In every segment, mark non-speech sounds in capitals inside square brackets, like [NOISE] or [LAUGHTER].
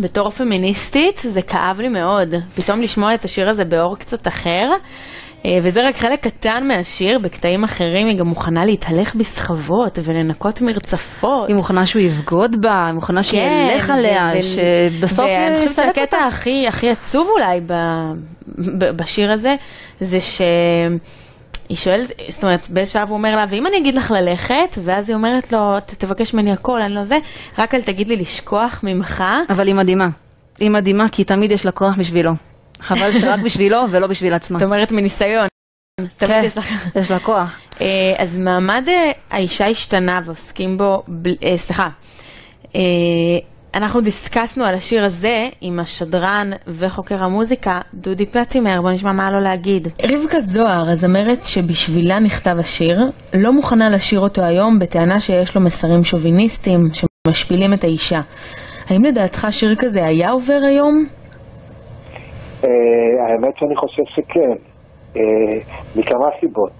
בתור פמיניסטית זה כאב לי מאוד, פתאום לשמוע את השיר הזה באור קצת אחר. אה, וזה רק חלק קטן מהשיר, בקטעים אחרים היא גם מוכנה להתהלך בסחבות ולנקות מרצפות. היא מוכנה שהוא יבגוד בה, היא מוכנה שהוא כן, ילך עליה, ו- שבסוף ואני חושבת יסלק שהקטע אותה. הכי, הכי עצוב אולי ב, ב, בשיר הזה, זה ש... היא שואלת, זאת אומרת, באיזשהו שלב הוא אומר לה, ואם אני אגיד לך ללכת, ואז היא אומרת לו, "ת- תבקש ממני הכל, אני לא זה, רק אל תגיד לי לשכוח ממך. אבל היא מדהימה. היא מדהימה כי תמיד יש לה כוח בשבילו. חבל [LAUGHS] שרק בשבילו ולא בשביל עצמה. את אומרת מניסיון. תמיד כן, יש לך... יש לה כוח. אה, אז מעמד אה, האישה השתנה ועוסקים בו, אה, סליחה, אנחנו דיסקסנו על השיר הזה עם השדרן וחוקר המוזיקה, דודי פטימר, בוא נשמע מה לו להגיד. רבקה זוהר, הזמרת שבשבילה נכתב השיר, לא מוכנה לשיר אותו היום בטענה שיש לו מסרים שוביניסטיים שמשפילים את האישה. האם לדעתך שיר כזה היה עובר היום? אה, האמת שאני חושב שכן, אה, מכמה סיבות.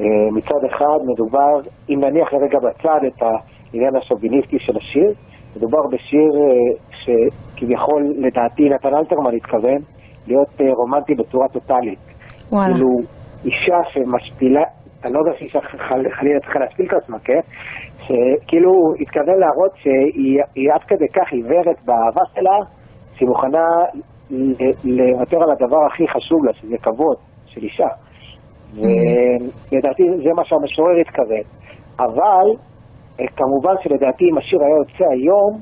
אה, מצד אחד מדובר, אם נניח לרגע בצד את העניין השוביניסטי של השיר, מדובר בשיר אה, שכביכול לדעתי נתן אלתרמן התכוון להיות אה, רומנטי בצורה טוטאלית. וואלה. כאילו אישה שמשפילה, אני לא יודע שאישה חל- חלילה צריכה להשפיל את עצמה, כן? שכאילו התכוון להראות שהיא היא עד כדי כך עיוורת באהבה שלה, שהיא מוכנה לוותר על הדבר הכי חשוב לה, שזה כבוד של אישה. ולדעתי זה מה שהמשורר התכוון. אבל כמובן שלדעתי אם השיר היה יוצא היום,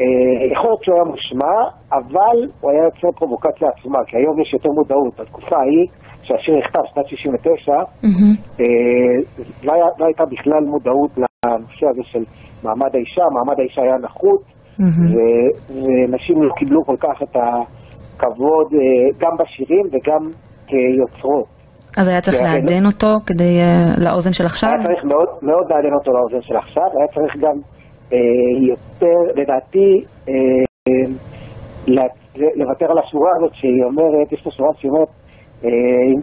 אה, יכול להיות שהוא היה מושמע, אבל הוא היה יוצר פרובוקציה עצומה, כי היום יש יותר מודעות. בתקופה ההיא, שהשיר נכתב, שנת 69, אה, לא, לא הייתה בכלל מודעות לנושא הזה של מעמד האישה, מעמד האישה היה נחות, ונשים לא קיבלו כל כך את הכבוד אה, גם בשירים וגם כיוצרות. אז היה צריך כן, לעדן אותו כדי, אה, לאוזן של עכשיו? היה צריך מאוד, מאוד לעדן אותו לאוזן של עכשיו, היה צריך גם אה, יותר, לדעתי, אה, לוותר על השורה הזאת שהיא אומרת, יש את השורה שהיא אומרת, אה,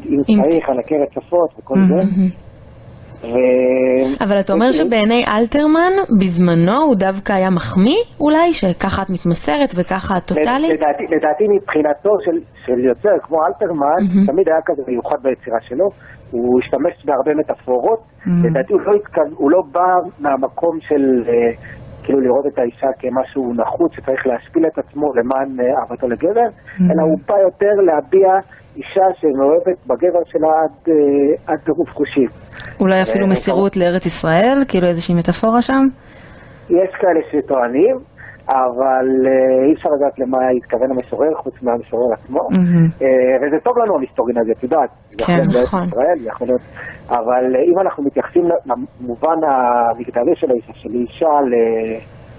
אם, צריך, על עקרת שפות וכל זה. ו... אבל אתה אומר שבעיני אלתרמן, בזמנו הוא דווקא היה מחמיא אולי, שככה את מתמסרת וככה את טוטאלית? לדעתי, לדעתי מבחינתו של, של יוצר כמו אלתרמן, תמיד היה כזה מיוחד ביצירה שלו, הוא השתמש בהרבה מטאפורות, לדעתי הוא לא, התכו... הוא לא בא מהמקום של אה, כאילו לראות את האישה כמשהו נחוץ שצריך להשפיל את עצמו למען אה, אהבתו לגבר, אלא הוא בא יותר להביע אישה שמאוהבת בגבר שלה עד, אה, עד טירוף חושים. אולי אפילו אה, מסירות לארץ ישראל? כאילו איזושהי מטאפורה שם? יש כאלה שטוענים, אבל אה, אי אפשר לדעת למה התכוון המשורר חוץ מהמשורר עצמו. אה, וזה טוב לנו המסתורין הזה, את יודעת. כן, נכון. ישראל. אבל אה, אם אנחנו מתייחסים למובן המגדרי של האישה, של אישה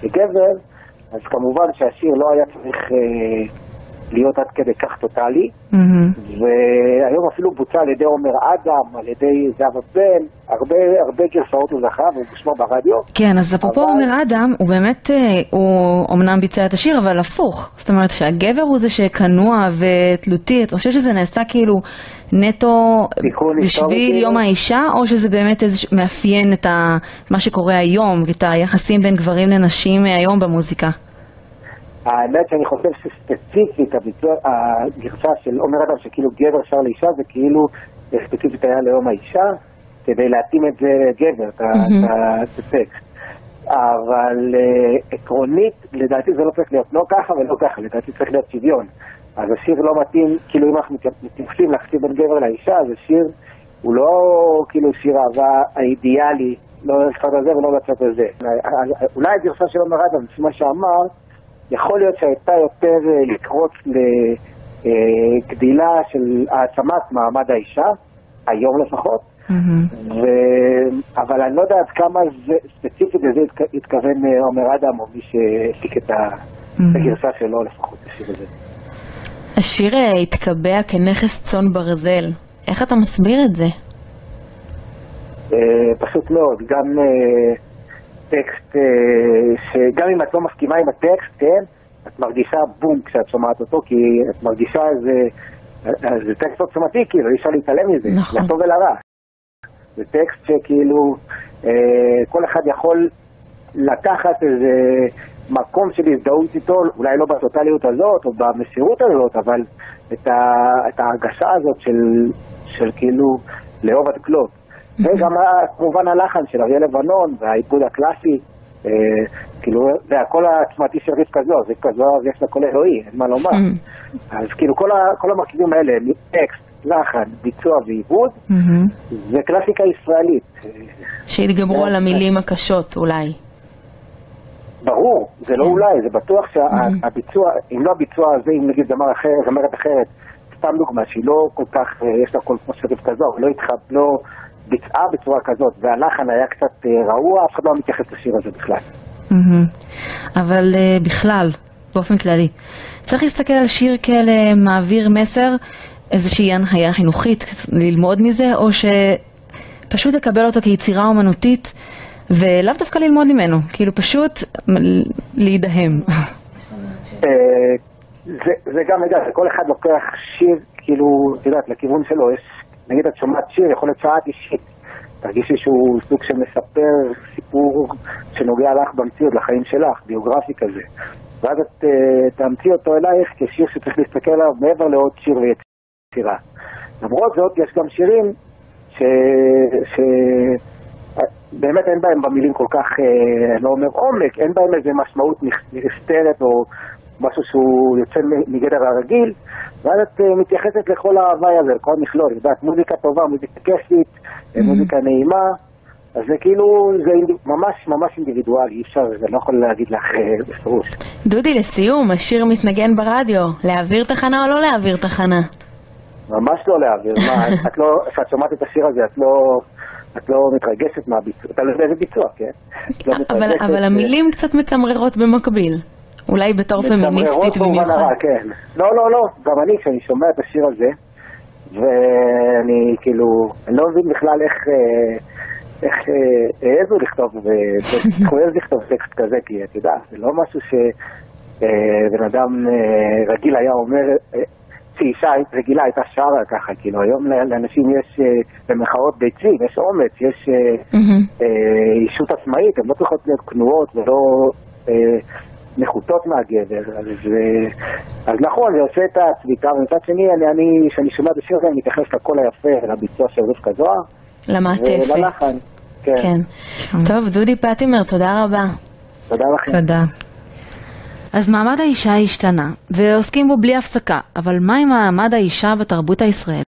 לגבר, אז כמובן שהשיר לא היה צריך להיות עד כדי כך טוטאלי. והיום אפילו בוצע על ידי עומר אדם, על ידי זהבה בן, הרבה הרבה גרסאות הוא זכה והוא מושמע ברדיו. כן, אז אפרופו אבל- עומר אדם, הוא באמת, אה, הוא אמנם ביצע את השיר, אבל הפוך. זאת אומרת שהגבר הוא זה שכנוע ותלותי. אתה חושב שזה נעשה כאילו נטו בשביל כאילו? יום האישה, או שזה באמת איזה מאפיין את ה, מה שקורה היום, את היחסים בין גברים לנשים היום במוזיקה? האמת שאני חושב שספציפית הביצוע, הגרסה של עומר אדם שכאילו גבר שר לאישה זה כאילו ספציפית היה ליום האישה כדי להתאים את זה לגבר, את הטקסט. אבל אה, עקרונית לדעתי זה לא צריך להיות לא ככה ולא ככה, לדעתי צריך להיות שוויון. אז השיר לא מתאים, כאילו אם אנחנו מת- מתייחסים להחצי בין גבר לאישה, אז השיר הוא לא כאילו שיר אהבה האידיאלי, לא לצד הזה ולא לצד הזה. אולי הגרסה של עומר אדם, לפי מה שאמר, יכול להיות שהייתה יותר אה, לקרוץ לגדילה של העצמת מעמד האישה, היום לפחות, ו... אבל אני לא יודע עד כמה זה, ספציפית לזה התכ- התכוון אה, עומר אדם, או מי שהפיק את הגרסה שלו לפחות, השיר הזה. השיר אה, התקבע כנכס צאן ברזל. איך אתה מסביר את זה? אה, פשוט מאוד, גם אה, טקסט, אה, שגם אם את לא מסכימה עם הטקסט, כן, את מרגישה בום כשאת שומעת אותו, כי את מרגישה איזה, זה טקסט עוצמתי, כאילו, אי אפשר להתעלם מזה, נכון. לטוב ולרע. זה טקסט שכאילו, אה, כל אחד יכול לקחת איזה מקום של הזדהות איתו, אולי לא בטוטליות הזאת או במסירות הזאת, אבל את, ה, את ההרגשה הזאת של, של כאילו לאהוב עד כלות. וגם כמובן הלחן של אריה לבנון והעיבוד הקלאסי, אה, כאילו, והקול העצמתי של רבקה זוהר, רבקה זוהר יש לה קול אלוהי, אין מה לומר. אז כאילו כל, המרכיבים האלה, טקסט, לחן, ביצוע ועיבוד, מהמם. זה קלאסיקה ישראלית. אה, שהתגברו על המילים הקשות אולי. ברור, זה לא אולי, זה בטוח שהביצוע, אם לא הביצוע הזה, אם נגיד זמר אחר, זמרת אחרת, סתם דוגמה, שהיא לא כל כך, אה, יש לה קול כמו של רבקה זוהר, לא התחב, לא ביצעה בצורה כזאת, והלחן היה קצת אה, רעוע, אף אחד לא מתייחס לשיר הזה בכלל. אבל אה, בכלל, באופן כללי, צריך להסתכל על שיר כאלה מעביר מסר, איזושהי הנחיה חינוכית, ללמוד מזה, או שפשוט לקבל אותו כיצירה אומנותית, ולאו דווקא ללמוד ממנו, כאילו פשוט להידהם. אה, זה, זה גם, אתה יודע, כל אחד לוקח שיר, כאילו, את יודעת, לכיוון שלו, יש, נגיד את שומעת שיר, יכול להיות שעה אישית. תרגישי שהוא סוג של מספר סיפור שנוגע לך במציאות, לחיים שלך, ביוגרפי כזה. ואז את אה, תאמצי אותו אלייך כשיר שצריך להסתכל עליו מעבר לעוד שיר ויצירה. למרות זאת, יש גם שירים ש... ש... באמת אין בהם במילים כל כך, אה, אני לא אומר עומק, אין בהם איזה משמעות נסתרת או משהו שהוא יוצא מגדר הרגיל, ואז את אה, מתייחסת לכל ההוואי הזה, לכל המכלול, את יודעת, מוזיקה טובה, מוזיקה כיפית, אה, מוזיקה נעימה, אז זה כאילו, זה ממש ממש אינדיבידואלי, אי אפשר, אני לא יכול להגיד לך אה, בפירוש. דודי, לסיום, השיר מתנגן ברדיו, להעביר תחנה או לא להעביר תחנה? ממש לא להעביר, מה, את לא, כשאת שומעת את השיר הזה, את לא... את לא מתרגשת מהביצוע, אתה לא יודע איזה ביצוע, כן? לא אבל, אבל אה, המילים קצת מצמררות במקביל. אולי בתור פמיניסטית במיוחד. הרע, כן. לא, לא, לא, גם אני, כשאני שומע את השיר הזה, ואני כאילו, אני לא מבין בכלל איך, אה, איך אה, העזו לכתוב, הוא [LAUGHS] העז לכתוב טקסט כזה, כי את יודעת, זה לא משהו שבן אדם אה, רגיל היה אומר, אה, שאישה רגילה הייתה שרה ככה, כאילו היום לאנשים יש אה, במחאות ביצים, יש אומץ, יש אה. אה, אישות עצמאית, הן לא צריכות להיות כנועות ולא אה, נחותות מהגבר. אז, אז נכון, זה עושה את הצביטה, ומצד שני, אני, אני, כשאני שומע את השיר הזה, אני מתייחס לקול היפה ולביצוע של רבקה זוהר, למעטפת. וללחן. כן. כן. טוב, דודי פטימר, תודה רבה. תודה לכם. תודה. אז מעמד האישה השתנה, ועוסקים בו בלי הפסקה, אבל מה עם מעמד האישה בתרבות הישראלית?